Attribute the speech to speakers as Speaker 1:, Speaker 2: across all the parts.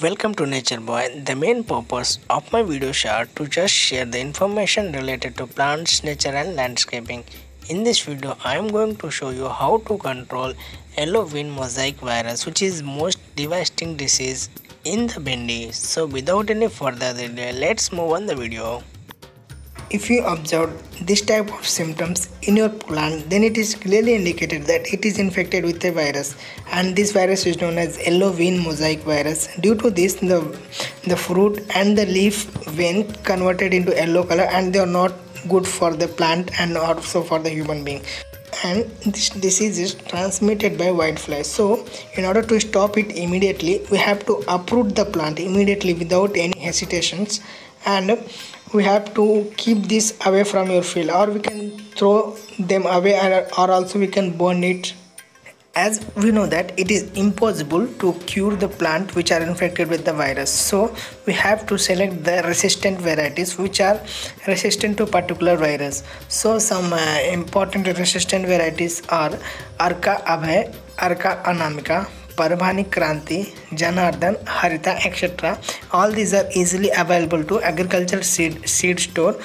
Speaker 1: Welcome to Nature Boy. The main purpose of my video are to just share the information related to plants, nature and landscaping. In this video, I am going to show you how to control yellow vein mosaic virus which is most devastating disease in the Bhindi. So without any further delay, let's move on the video. If you observe this type of symptoms in your plant, then it is clearly indicated that it is infected with a virus, and this virus is known as yellow vein mosaic virus. Due to this, the the fruit and the leaf vein converted into yellow color, and they are not good for the plant and also for the human being. And this disease is transmitted by whitefly. So, in order to stop it immediately, we have to uproot the plant immediately without any hesitations and we have to keep this away from your field or we can throw them away or also we can burn it. As we know that it is impossible to cure the plant which are infected with the virus. So we have to select the resistant varieties which are resistant to particular virus. So some uh, important resistant varieties are arka abhay arka anamika Parbhani Kranti, Janardhan, Harita, etc. All these are easily available to agricultural seed, seed store.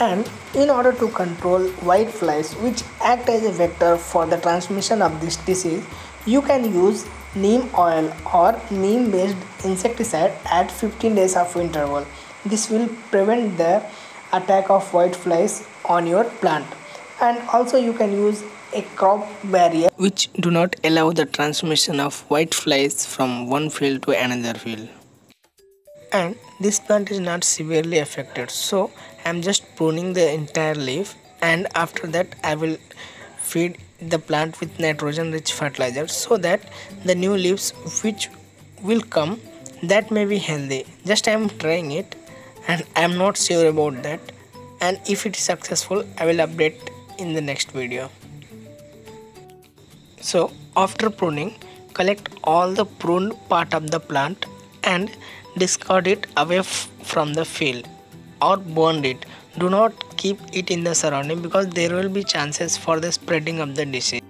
Speaker 1: And in order to control white flies which act as a vector for the transmission of this disease, you can use neem oil or neem based insecticide at 15 days of interval. This will prevent the attack of white flies on your plant. And also you can use a crop barrier which do not allow the transmission of white flies from one field to another field. And this plant is not severely affected. So i'm just pruning the entire leaf and after that i will feed the plant with nitrogen rich fertilizer so that the new leaves which will come that may be healthy. Just i am trying it and i am not sure about that. And if it is successful i will update in the next video so after pruning, collect all the pruned part of the plant and discard it away from the field or burn it. Do not keep it in the surrounding because there will be chances for the spreading of the disease.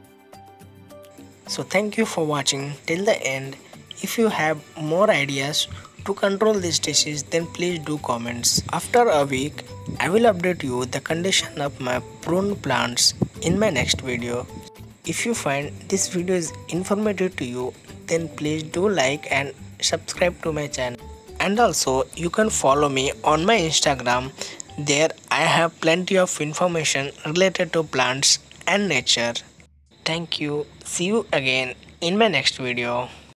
Speaker 1: So thank you for watching till the end. If you have more ideas to control this disease then please do comments. After a week I will update you the condition of my pruned plants in my next video. If you find this video is informative to you, then please do like and subscribe to my channel. And also, you can follow me on my Instagram. There I have plenty of information related to plants and nature. Thank you. See you again in my next video.